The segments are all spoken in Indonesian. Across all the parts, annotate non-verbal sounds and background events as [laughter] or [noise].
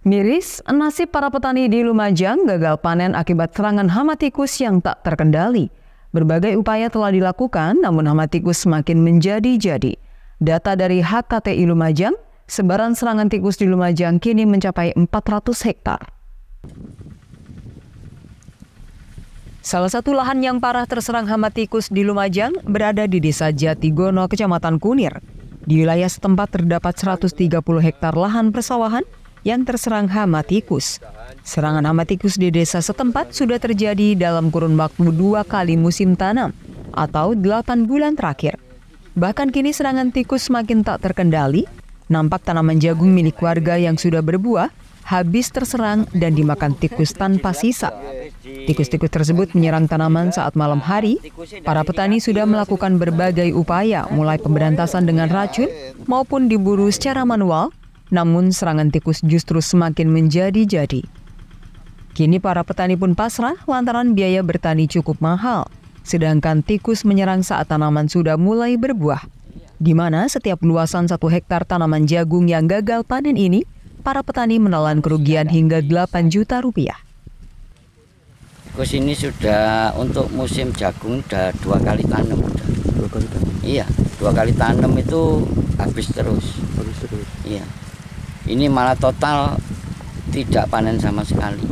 Miris, nasib para petani di Lumajang gagal panen akibat serangan hama tikus yang tak terkendali. Berbagai upaya telah dilakukan, namun hama tikus semakin menjadi-jadi. Data dari HKTI Lumajang, sebaran serangan tikus di Lumajang kini mencapai 400 hektar. Salah satu lahan yang parah terserang hama tikus di Lumajang berada di Desa Jatigono, Kecamatan Kunir. Di wilayah setempat terdapat 130 hektar lahan persawahan yang terserang hama tikus. Serangan hama tikus di desa setempat sudah terjadi dalam kurun waktu dua kali musim tanam atau delapan bulan terakhir. Bahkan kini serangan tikus semakin tak terkendali, nampak tanaman jagung milik warga yang sudah berbuah habis terserang dan dimakan tikus tanpa sisa. Tikus-tikus tersebut menyerang tanaman saat malam hari. Para petani sudah melakukan berbagai upaya, mulai pemberantasan dengan racun maupun diburu secara manual namun serangan tikus justru semakin menjadi-jadi. Kini para petani pun pasrah lantaran biaya bertani cukup mahal, sedangkan tikus menyerang saat tanaman sudah mulai berbuah. Di mana setiap luasan satu hektar tanaman jagung yang gagal panen ini, para petani menelan kerugian hingga 8 juta rupiah. Tikus ini sudah untuk musim jagung sudah dua kali tanam. Dua kali tanam? Iya, dua kali tanam itu habis terus. Habis terus? Iya ini malah total tidak panen sama sekali.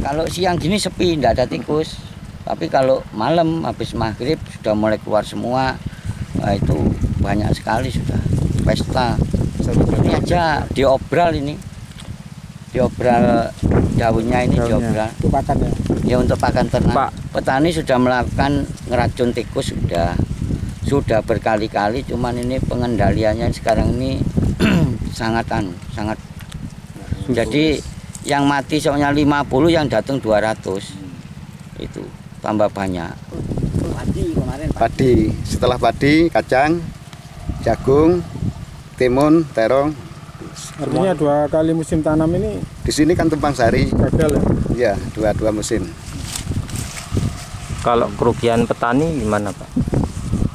Kalau siang gini sepi tidak ada tikus. Tapi kalau malam habis maghrib sudah mulai keluar semua. Nah itu banyak sekali sudah. Pesta. Ini aja diobral ini. Diobral daunnya ini daunnya. diobral. Untuk pakan ya? Ya untuk pakan ternak. Pak. petani sudah melakukan ngeracun tikus sudah sudah berkali-kali cuman ini pengendaliannya sekarang ini [clears throat] sangat anu, sangat. Susu. jadi yang mati soalnya 50 yang datang 200 hmm. itu tambah banyak. Padi kemarin padi. Setelah padi kacang jagung timun terong. Artinya dua kali musim tanam ini di sini kan tumpang sari. gagal ya? Ya dua dua musim kalau kerugian petani gimana pak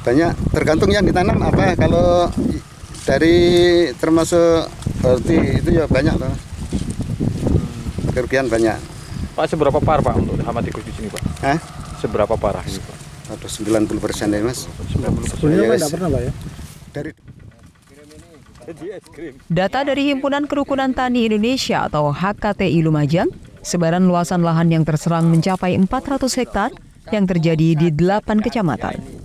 banyak tergantung yang ditanam apa kalau dari termasuk berarti itu ya banyak lah kerugian banyak Pak seberapa parah Pak untuk hama tikus di sini Pak? Eh? Seberapa parah ini Pak? Ada 90 persen ya Mas 90 persen ya, tidak pernah Pak ya? Dari Data dari Himpunan Kerukunan Tani Indonesia atau HKTI Lumajang, sebaran luasan lahan yang terserang mencapai 400 hektar yang terjadi di 8 kecamatan.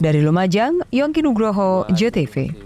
Dari Lumajang, Yongki Nugroho, JTV.